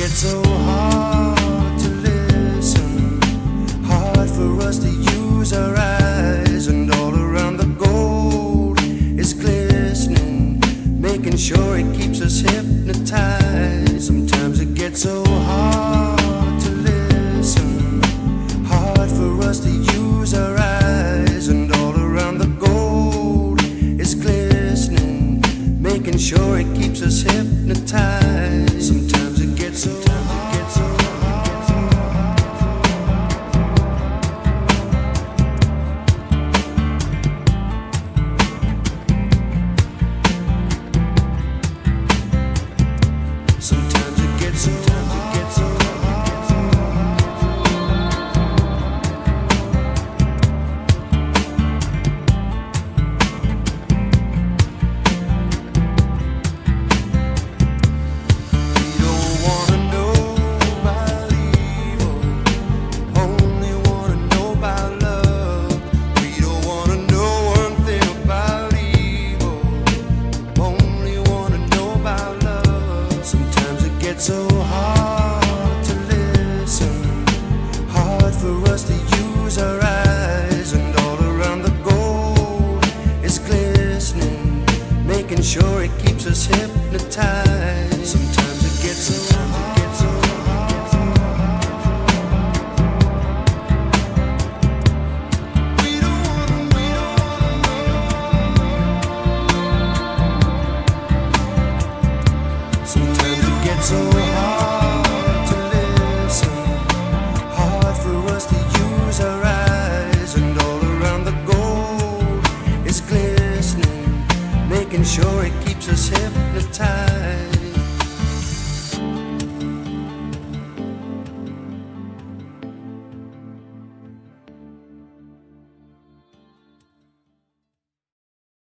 gets so hard to listen, hard for us to use our eyes, and all around the gold is glistening, making sure it keeps us hypnotized. Sometimes it gets so hard to listen, hard for us to use our eyes, and all around the gold is glistening, making sure it keeps us hypnotized. Sometimes so for us to use our eyes, and all around the gold is glistening, making sure it keeps us hypnotized. Sometimes it gets so hard. So time.